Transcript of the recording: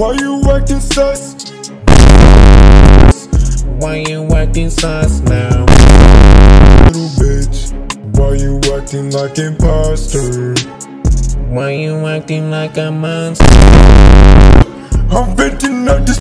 Why you acting sus? Why you acting sus now? Little bitch. Why you acting like imposter? Why you acting like a monster? I'm venting out this